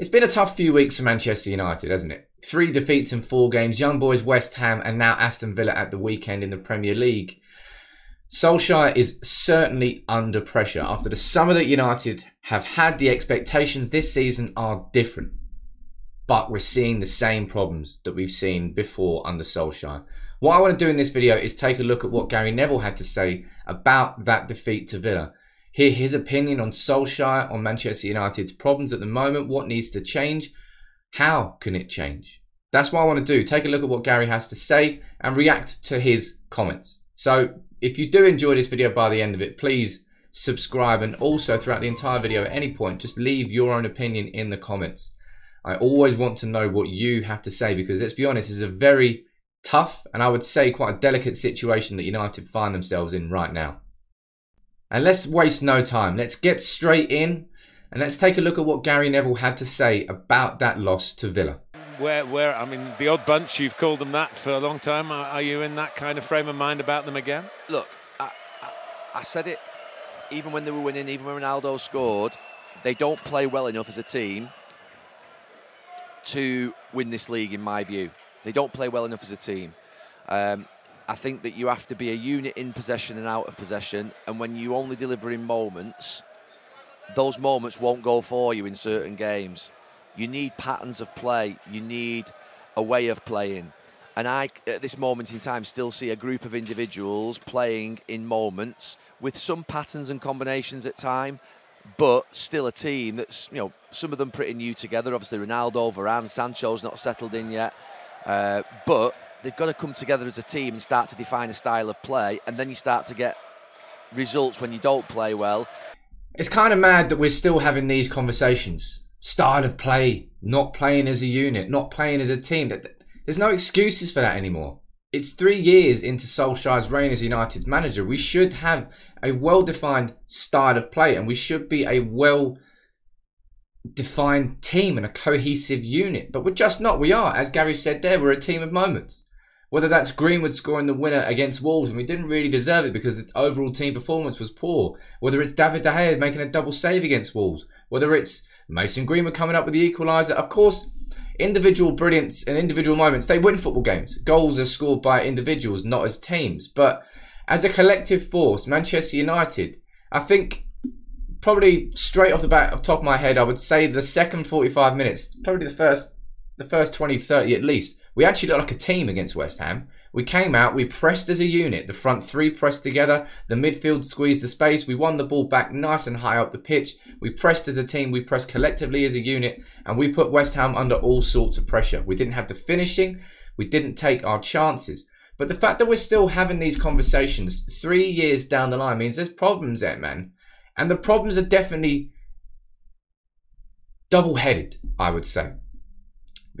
It's been a tough few weeks for Manchester United, hasn't it? Three defeats in four games, young boys West Ham and now Aston Villa at the weekend in the Premier League. Solskjaer is certainly under pressure after the summer that United have had. The expectations this season are different, but we're seeing the same problems that we've seen before under Solskjaer. What I want to do in this video is take a look at what Gary Neville had to say about that defeat to Villa hear his opinion on Solskjaer, on Manchester United's problems at the moment, what needs to change, how can it change? That's what I want to do. Take a look at what Gary has to say and react to his comments. So if you do enjoy this video by the end of it, please subscribe and also throughout the entire video at any point, just leave your own opinion in the comments. I always want to know what you have to say because let's be honest, it's a very tough and I would say quite a delicate situation that United find themselves in right now. And let's waste no time. Let's get straight in and let's take a look at what Gary Neville had to say about that loss to Villa. Where, where, I mean, the odd bunch, you've called them that for a long time. Are, are you in that kind of frame of mind about them again? Look, I, I, I said it even when they were winning, even when Ronaldo scored, they don't play well enough as a team to win this league, in my view. They don't play well enough as a team. Um, I think that you have to be a unit in possession and out of possession, and when you only deliver in moments, those moments won't go for you in certain games. You need patterns of play. You need a way of playing. And I, at this moment in time, still see a group of individuals playing in moments with some patterns and combinations at time, but still a team that's, you know, some of them pretty new together. Obviously, Ronaldo, Varane, Sancho's not settled in yet. Uh, but they've got to come together as a team and start to define a style of play, and then you start to get results when you don't play well. It's kind of mad that we're still having these conversations. Style of play, not playing as a unit, not playing as a team. There's no excuses for that anymore. It's three years into Solskjaer's reign as United's manager. We should have a well-defined style of play, and we should be a well defined team and a cohesive unit. But we're just not. We are, as Gary said there, we're a team of moments. Whether that's Greenwood scoring the winner against Wolves and we didn't really deserve it because the overall team performance was poor. Whether it's David De Gea making a double save against Wolves. Whether it's Mason Greenwood coming up with the equaliser. Of course, individual brilliance and individual moments, they win football games. Goals are scored by individuals, not as teams. But as a collective force, Manchester United, I think probably straight off the bat, off top of my head, I would say the second 45 minutes, probably the first, the first 20, 30 at least, we actually looked like a team against West Ham. We came out, we pressed as a unit. The front three pressed together. The midfield squeezed the space. We won the ball back nice and high up the pitch. We pressed as a team. We pressed collectively as a unit. And we put West Ham under all sorts of pressure. We didn't have the finishing. We didn't take our chances. But the fact that we're still having these conversations three years down the line means there's problems there, man. And the problems are definitely double headed, I would say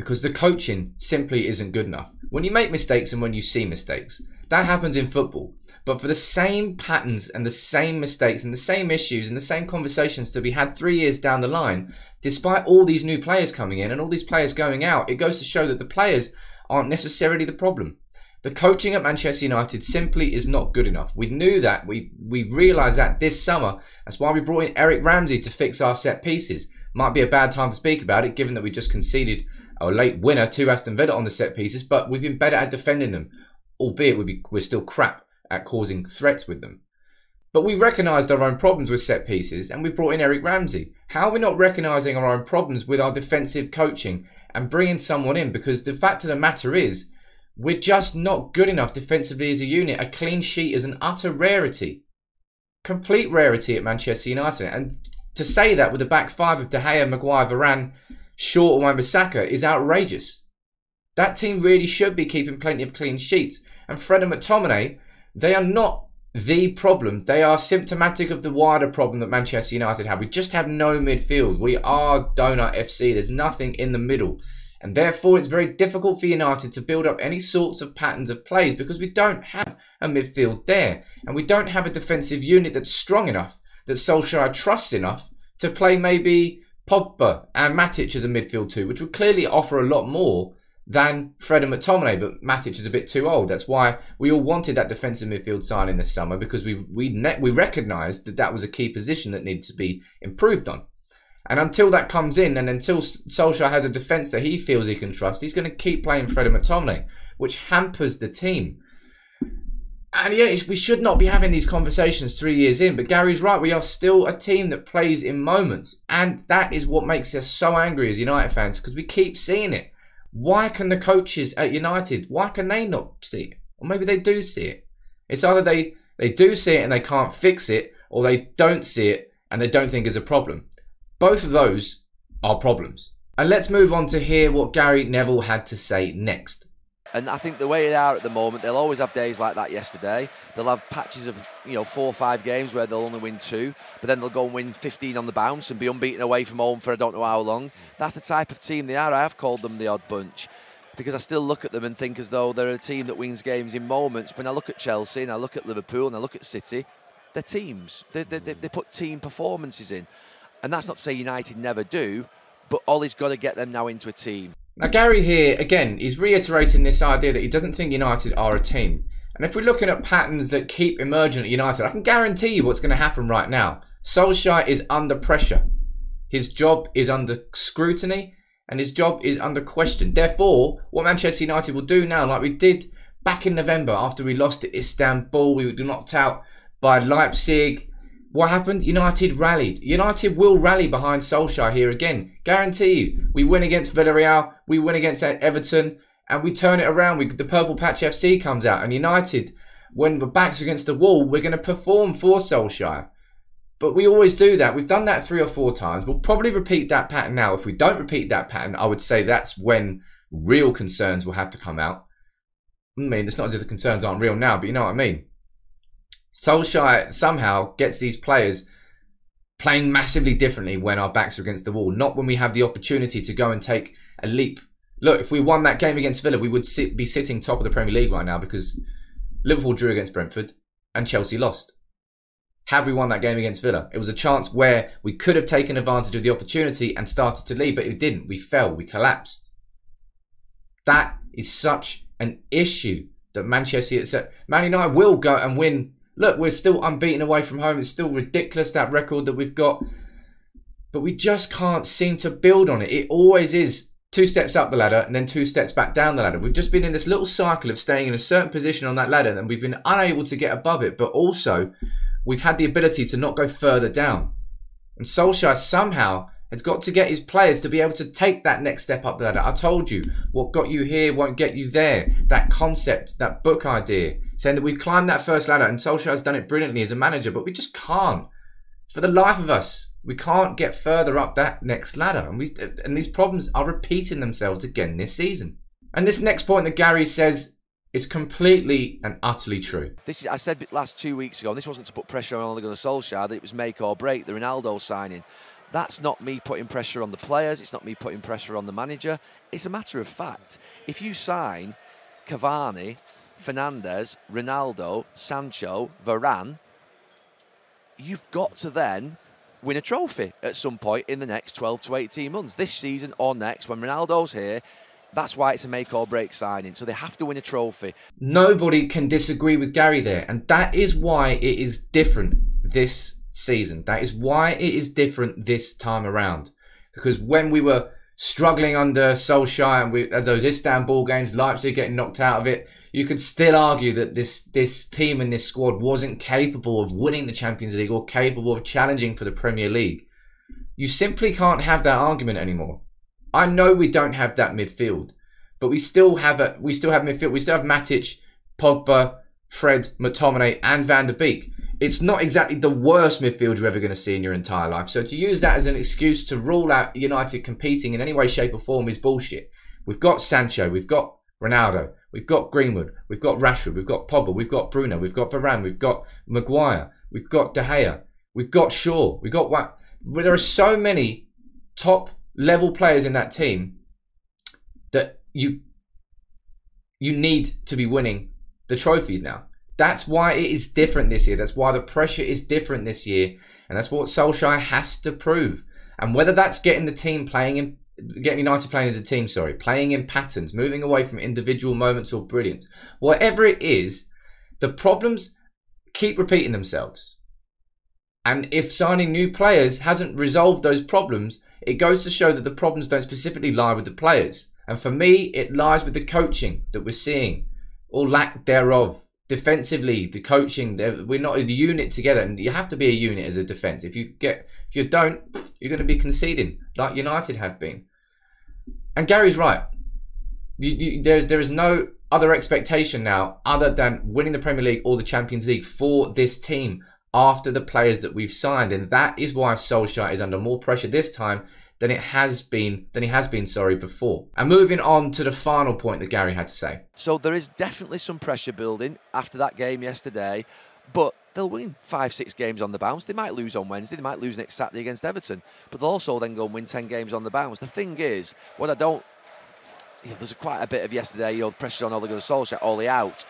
because the coaching simply isn't good enough. When you make mistakes and when you see mistakes, that happens in football. But for the same patterns and the same mistakes and the same issues and the same conversations to be had three years down the line, despite all these new players coming in and all these players going out, it goes to show that the players aren't necessarily the problem. The coaching at Manchester United simply is not good enough. We knew that. We we realised that this summer. That's why we brought in Eric Ramsay to fix our set pieces. Might be a bad time to speak about it, given that we just conceded a late winner to Aston Villa on the set pieces, but we've been better at defending them, albeit we we're still crap at causing threats with them. But we recognised our own problems with set pieces and we brought in Eric Ramsay. How are we not recognising our own problems with our defensive coaching and bringing someone in? Because the fact of the matter is, we're just not good enough defensively as a unit. A clean sheet is an utter rarity. Complete rarity at Manchester United. And to say that with the back five of De Gea, Maguire, Varane, short of Wan-Bissaka is outrageous. That team really should be keeping plenty of clean sheets. And Fred and McTominay, they are not the problem. They are symptomatic of the wider problem that Manchester United have. We just have no midfield. We are Donut FC. There's nothing in the middle. And therefore, it's very difficult for United to build up any sorts of patterns of plays because we don't have a midfield there. And we don't have a defensive unit that's strong enough, that Solskjaer trusts enough to play maybe Pogba and Matic as a midfield two, which would clearly offer a lot more than Fred and McTominay, but Matic is a bit too old. That's why we all wanted that defensive midfield signing this summer because we we we recognised that that was a key position that needed to be improved on. And until that comes in, and until Solskjaer has a defence that he feels he can trust, he's going to keep playing Fred and McTominay, which hampers the team. And yeah, we should not be having these conversations three years in. But Gary's right. We are still a team that plays in moments. And that is what makes us so angry as United fans because we keep seeing it. Why can the coaches at United, why can they not see it? Or maybe they do see it. It's either they, they do see it and they can't fix it, or they don't see it and they don't think it's a problem. Both of those are problems. And let's move on to hear what Gary Neville had to say next. And I think the way they are at the moment, they'll always have days like that yesterday. They'll have patches of, you know, four or five games where they'll only win two, but then they'll go and win 15 on the bounce and be unbeaten away from home for I don't know how long. That's the type of team they are. I have called them the odd bunch because I still look at them and think as though they're a team that wins games in moments. When I look at Chelsea and I look at Liverpool and I look at City, they're teams. They, they, they put team performances in. And that's not to say United never do, but Ole's got to get them now into a team. Now, Gary here, again, is reiterating this idea that he doesn't think United are a team. And if we're looking at patterns that keep emerging at United, I can guarantee you what's going to happen right now. Solskjaer is under pressure. His job is under scrutiny and his job is under question. Therefore, what Manchester United will do now, like we did back in November after we lost to Istanbul, we were knocked out by Leipzig, what happened? United rallied. United will rally behind Solskjaer here again. Guarantee you. We win against Villarreal, we win against Everton, and we turn it around. We, the Purple Patch FC comes out, and United, when the back's against the wall, we're going to perform for Solskjaer. But we always do that. We've done that three or four times. We'll probably repeat that pattern now. If we don't repeat that pattern, I would say that's when real concerns will have to come out. I mean, it's not as if the concerns aren't real now, but you know what I mean. Solskjaer somehow gets these players playing massively differently when our backs are against the wall, not when we have the opportunity to go and take a leap. Look, if we won that game against Villa, we would sit, be sitting top of the Premier League right now because Liverpool drew against Brentford and Chelsea lost. Had we won that game against Villa, it was a chance where we could have taken advantage of the opportunity and started to lead, but it didn't. We fell, we collapsed. That is such an issue that Manchester Man United will go and win look, we're still unbeaten away from home. It's still ridiculous that record that we've got. But we just can't seem to build on it. It always is two steps up the ladder and then two steps back down the ladder. We've just been in this little cycle of staying in a certain position on that ladder and we've been unable to get above it. But also, we've had the ability to not go further down. And Solskjaer somehow has got to get his players to be able to take that next step up the ladder. I told you, what got you here won't get you there. That concept, that book idea, saying that we've climbed that first ladder and Solskjaer has done it brilliantly as a manager, but we just can't. For the life of us, we can't get further up that next ladder. And, we, and these problems are repeating themselves again this season. And this next point that Gary says is completely and utterly true. This is, I said last two weeks ago, and this wasn't to put pressure on Ole Gunnar Solskjaer, that it was make or break, the Ronaldo signing. That's not me putting pressure on the players. It's not me putting pressure on the manager. It's a matter of fact. If you sign Cavani Fernandes, Ronaldo, Sancho, Varane, you've got to then win a trophy at some point in the next 12 to 18 months. This season or next, when Ronaldo's here, that's why it's a make or break signing. So they have to win a trophy. Nobody can disagree with Gary there. And that is why it is different this season. That is why it is different this time around. Because when we were struggling under Solskjaer and we, as those Istanbul games, Leipzig getting knocked out of it, you could still argue that this this team and this squad wasn't capable of winning the Champions League or capable of challenging for the Premier League. You simply can't have that argument anymore. I know we don't have that midfield, but we still have a we still have midfield. We still have Matic, Pogba, Fred, McTominay, and Van der Beek. It's not exactly the worst midfield you're ever going to see in your entire life. So to use that as an excuse to rule out United competing in any way, shape, or form is bullshit. We've got Sancho, we've got Ronaldo, We've got Greenwood, we've got Rashford, we've got Pogba, we've got Bruno, we've got Varane, we've got Maguire, we've got De Gea, we've got Shaw, we've got what? There are so many top level players in that team that you you need to be winning the trophies now. That's why it is different this year. That's why the pressure is different this year, and that's what Solskjaer has to prove. And whether that's getting the team playing in getting United playing as a team, sorry, playing in patterns, moving away from individual moments or brilliance. Whatever it is, the problems keep repeating themselves. And if signing new players hasn't resolved those problems, it goes to show that the problems don't specifically lie with the players. And for me, it lies with the coaching that we're seeing, or lack thereof. Defensively, the coaching, we're not a unit together, and you have to be a unit as a defence. If you get, if you don't, you're going to be conceding like United have been. And Gary's right. You, you, there's there is no other expectation now other than winning the Premier League or the Champions League for this team after the players that we've signed, and that is why Solskjaer is under more pressure this time than it has been than he has been sorry before. And moving on to the final point that Gary had to say. So there is definitely some pressure building after that game yesterday, but they'll win five, six games on the bounce. They might lose on Wednesday, they might lose next Saturday against Everton, but they'll also then go and win 10 games on the bounce. The thing is, what I don't, you know, there's quite a bit of yesterday, you know, pressure on Ole Gunnar Solskjaer, Ole out.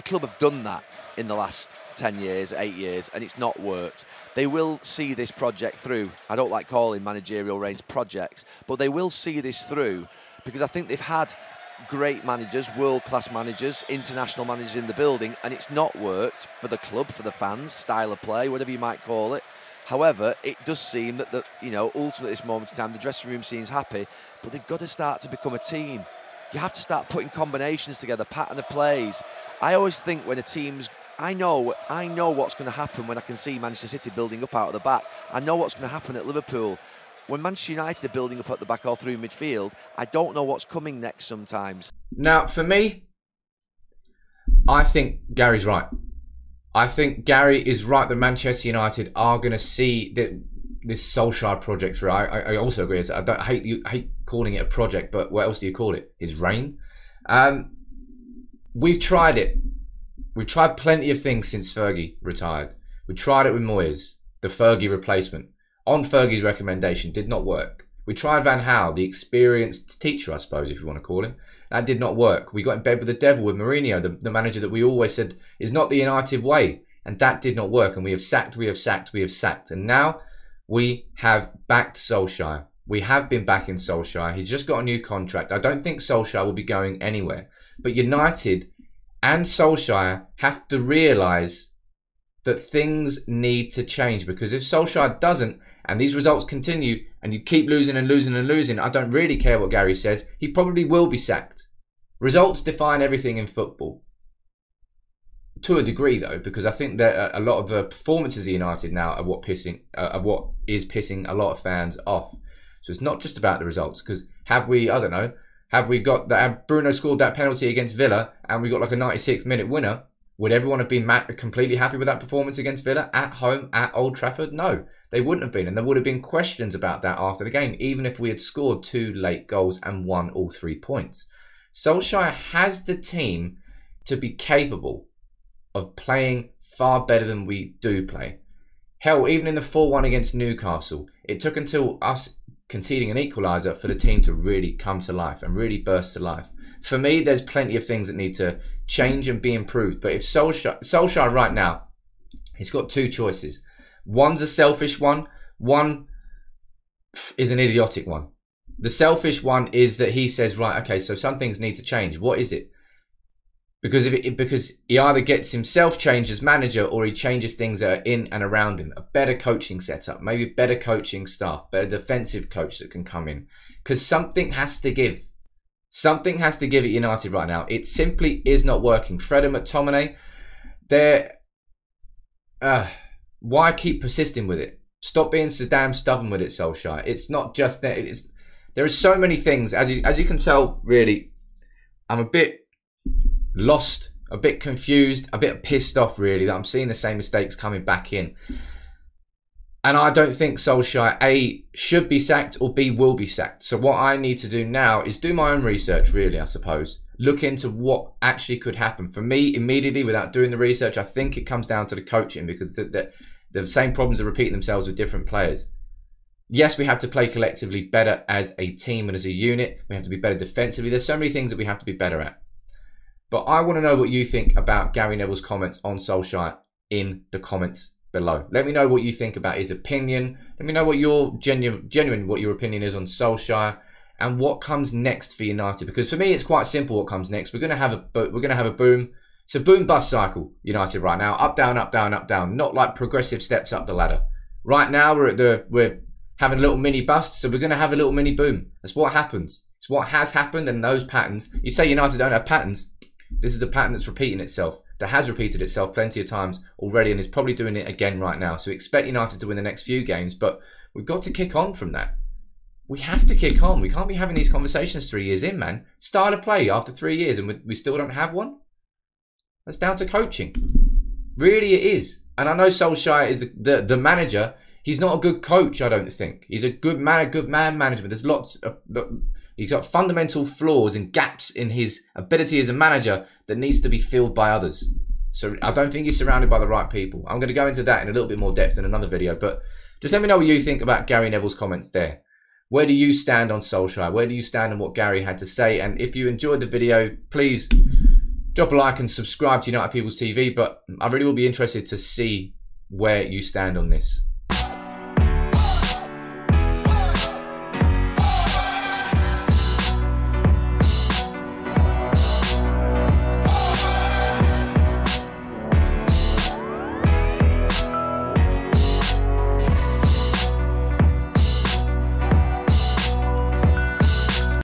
The club have done that in the last 10 years, eight years, and it's not worked. They will see this project through. I don't like calling managerial reigns projects, but they will see this through because I think they've had great managers, world class managers, international managers in the building, and it's not worked for the club, for the fans, style of play, whatever you might call it. However, it does seem that the you know ultimately at this moment in time the dressing room seems happy, but they've got to start to become a team. You have to start putting combinations together, pattern of plays. I always think when a team's I know, I know what's going to happen when I can see Manchester City building up out of the back. I know what's going to happen at Liverpool. When Manchester United are building up at the back or through midfield, I don't know what's coming next sometimes. Now, for me, I think Gary's right. I think Gary is right that Manchester United are going to see that this Solskjaer project through. I, I also agree. I, don't, I hate you I hate calling it a project, but what else do you call it? His reign. Um, we've tried it We've tried plenty of things since Fergie retired. We tried it with Moyes, the Fergie replacement. On Fergie's recommendation, did not work. We tried Van Gaal, the experienced teacher, I suppose, if you want to call him. That did not work. We got in bed with the devil with Mourinho, the, the manager that we always said is not the United way. And that did not work. And we have sacked, we have sacked, we have sacked. And now we have backed Solskjaer. We have been backing Solskjaer. He's just got a new contract. I don't think Solskjaer will be going anywhere. But United and Solskjaer have to realise that things need to change because if Solskjaer doesn't and these results continue and you keep losing and losing and losing, I don't really care what Gary says, he probably will be sacked. Results define everything in football. To a degree, though, because I think that a lot of the performances of United now are what pissing, uh, are what is pissing a lot of fans off. So it's not just about the results. Because have we, I don't know, have we got that? Bruno scored that penalty against Villa, and we got like a 96th minute winner? Would everyone have been completely happy with that performance against Villa at home at Old Trafford? No, they wouldn't have been, and there would have been questions about that after the game, even if we had scored two late goals and won all three points. Solskjaer has the team to be capable of playing far better than we do play. Hell, even in the 4 1 against Newcastle, it took until us conceding an equaliser for the team to really come to life and really burst to life. For me, there's plenty of things that need to change and be improved. But if Solskjaer, Solskjaer right now, he's got two choices. One's a selfish one. One is an idiotic one. The selfish one is that he says, right, okay, so some things need to change. What is it? Because if it, because he either gets himself changed as manager or he changes things that are in and around him. A better coaching setup, maybe better coaching staff, better defensive coach that can come in. Because something has to give. Something has to give at United right now. It simply is not working. Fred and McTominay, they're uh, why keep persisting with it? Stop being so damn stubborn with it, Solskjaer. It's not just that. It's there are so many things as you, as you can tell. Really, I'm a bit lost, a bit confused, a bit pissed off really that I'm seeing the same mistakes coming back in. And I don't think Solskjaer A should be sacked or B will be sacked. So what I need to do now is do my own research really, I suppose. Look into what actually could happen. For me, immediately without doing the research, I think it comes down to the coaching because the, the, the same problems are repeating themselves with different players. Yes, we have to play collectively better as a team and as a unit. We have to be better defensively. There's so many things that we have to be better at. But I want to know what you think about Gary Neville's comments on Solskjaer in the comments below. Let me know what you think about his opinion. Let me know what your genuine, genuine what your opinion is on Solskjaer and what comes next for United. Because for me, it's quite simple. What comes next? We're gonna have a we're gonna have a boom. It's a boom bust cycle. United right now, up down, up down, up down. Not like progressive steps up the ladder. Right now, we're at the we're having a little mini bust, so we're going to have a little mini boom. That's what happens. It's what has happened and those patterns. You say United don't have patterns. This is a pattern that's repeating itself. That has repeated itself plenty of times already and is probably doing it again right now. So expect United to win the next few games, but we've got to kick on from that. We have to kick on. We can't be having these conversations three years in, man. Start a play after three years and we, we still don't have one. That's down to coaching. Really, it is. And I know Solskjaer is the, the, the manager. He's not a good coach, I don't think. He's a good man, a good man management. There's lots of He's got fundamental flaws and gaps in his ability as a manager that needs to be filled by others. So I don't think he's surrounded by the right people. I'm going to go into that in a little bit more depth in another video, but just let me know what you think about Gary Neville's comments there. Where do you stand on Solskjaer? Where do you stand on what Gary had to say? And if you enjoyed the video, please drop a like and subscribe to United People's TV. But I really will be interested to see where you stand on this.